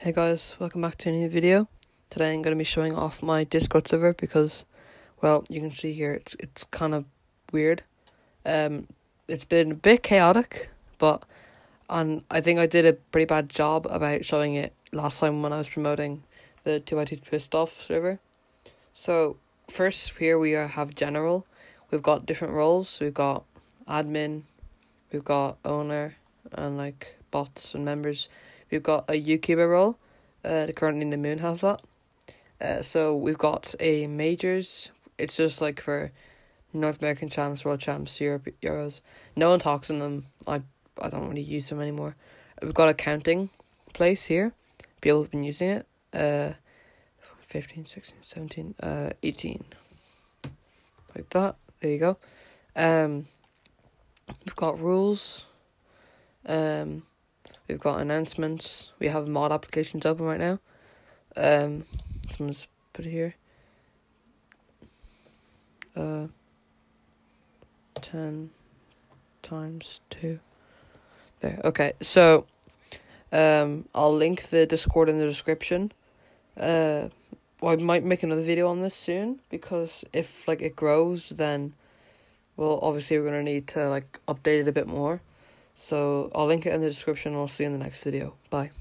Hey guys, welcome back to a new video. Today I'm going to be showing off my Discord server because, well, you can see here it's it's kind of weird. Um, it's been a bit chaotic, but and I think I did a pretty bad job about showing it last time when I was promoting the two IT twist off server. So first here we have general. We've got different roles. We've got admin, we've got owner, and like bots and members We've got a YouTuber role. Uh, currently in the Moon has that. Uh, so we've got a majors. It's just like for North American champs, world champs, Europe Euros. No one talks in them. I I don't really use them anymore. We've got a counting place here. People have been using it. Uh, 15, 16, 17, uh, 18. Like that. There you go. Um, we've got rules. Um, We've got announcements. We have mod applications open right now. Um, someone's put it here. Uh, ten times two. There. Okay. So, um, I'll link the Discord in the description. Uh, well, I might make another video on this soon because if like it grows, then, well, obviously we're gonna need to like update it a bit more. So I'll link it in the description and I'll see you in the next video. Bye.